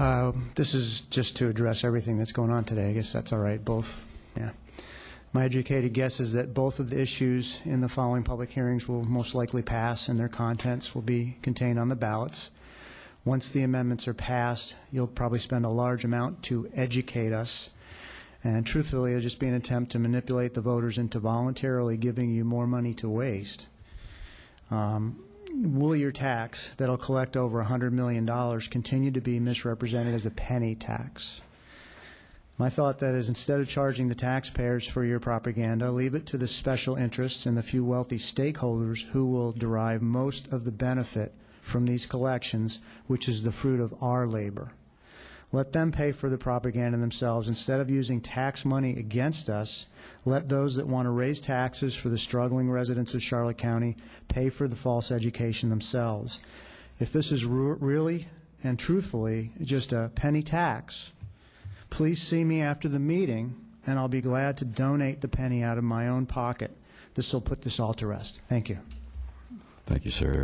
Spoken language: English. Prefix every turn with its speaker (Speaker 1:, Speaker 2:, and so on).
Speaker 1: Uh, This is just to address everything that's going on today. I guess that's all right, both, yeah. My educated guess is that both of the issues in the following public hearings will most likely pass, and their contents will be contained on the ballots. Once the amendments are passed, you'll probably spend a large amount to educate us, and truthfully, it'll just be an attempt to manipulate the voters into voluntarily giving you more money to waste. Um, Will your tax, that'll collect over $100 million, continue to be misrepresented as a penny tax? My thought that is instead of charging the taxpayers for your propaganda, leave it to the special interests and the few wealthy stakeholders who will derive most of the benefit from these collections, which is the fruit of our labor. Let them pay for the propaganda themselves. Instead of using tax money against us, let those that want to raise taxes for the struggling residents of Charlotte County pay for the false education themselves. If this is ru- really and truthfully just a penny tax, please see me after the meeting, and I'll be glad to donate the penny out of my own pocket. This will put this all to rest. Thank you.
Speaker 2: Thank you, sir.